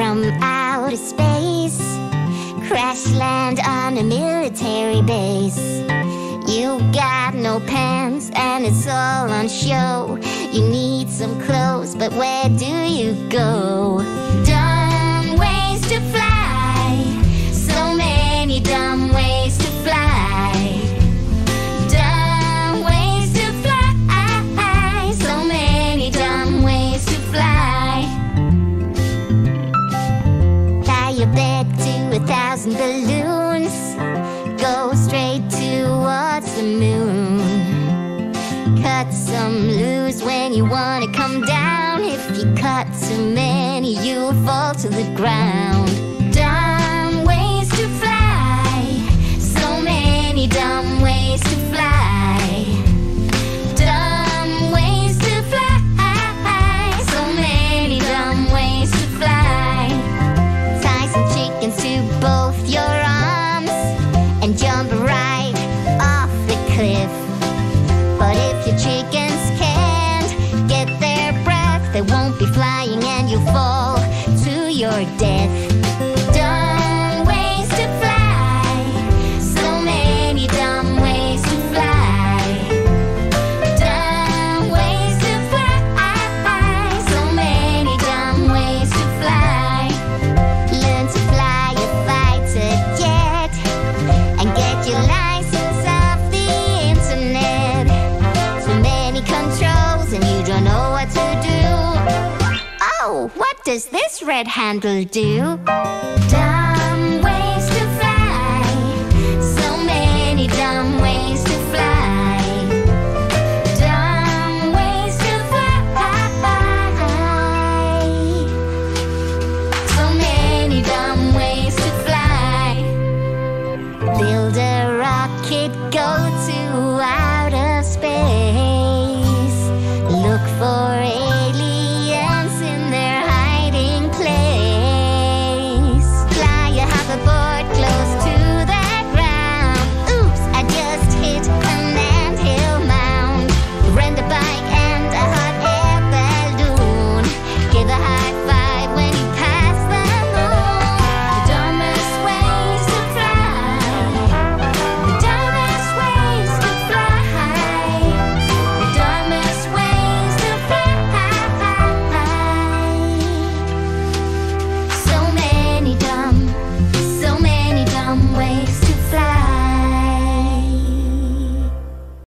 from outer space. Crash land on a military base. You got no pants and it's all on show. You need some clothes, but where do you go? To a thousand balloons. Go straight towards the moon. Cut some loose when you wanna come down. If you cut too many, you'll fall to the ground. Cliff. But if your chickens can't get their breath, they won't be flying and you'll fall to your death. What does this red handle do?